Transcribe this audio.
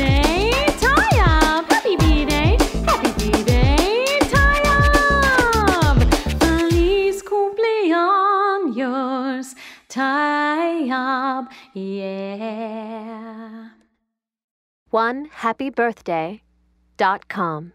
B-Day, Happy B-Day, happy B-Day, Tayab! Feliz cumpleaños, Tayab, yeah! One happy birthday dot com.